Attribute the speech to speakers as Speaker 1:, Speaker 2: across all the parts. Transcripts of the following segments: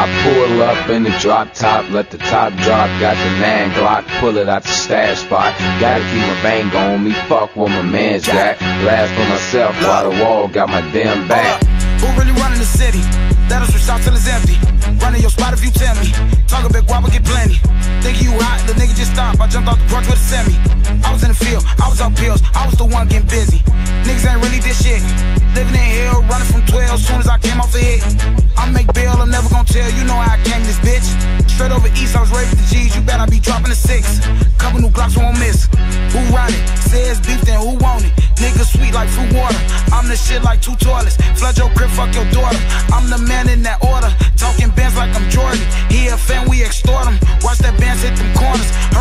Speaker 1: I pull up in the drop top, let the top drop, got the nine Glock, pull it out the stash spot. Gotta keep my bang on me, fuck what my man's got. Last for myself, while the wall got my damn back.
Speaker 2: Who really running the city? Let us switch out till it's empty. Running your spot if you tell me. Talk a big guap, get plenty. Think you hot, the nigga just stopped. I jumped off the porch with a semi. I was in the field, I was on pills, I was the one getting busy. Niggas ain't really this shit. Living in hell, running from 12 soon as I came off the hit. I make bail, I'm never gonna tell you know how I came this bitch. Straight over east, I was with the G's, you bet I be dropping the six. Couple new Glocks won't miss. Who run it? Says beef, then who want it? Nigga sweet like fruit water. I'm the shit like two toilets. Flood your crib, fuck your daughter. I'm the man in that order.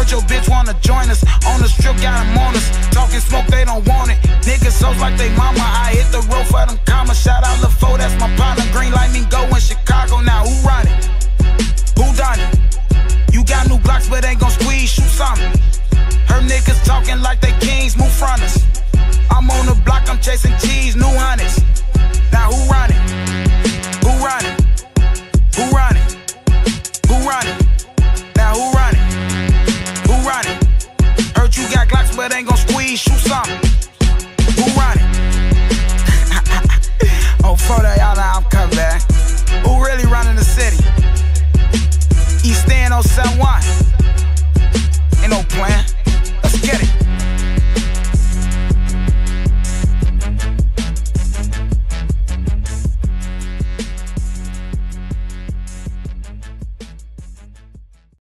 Speaker 2: Heard your bitch wanna join us. On the strip, got him on us. Talking smoke, they don't want it. Niggas so like they mama. I hit the road for them commas. Shout out LaFo, that's my partner. Green light me go in Chicago. Now who run it? Who done it? You got new Glocks, but ain't gon' squeeze, shoot something. Her niggas talking like they kings, move front us. I'm on the block, I'm chasing cheese, new hundreds. Now who run it? Who run it? Who run it? Who run it? but ain't gon' squeeze, shoot something. Who run it? oh, photo, y'all I'm coming.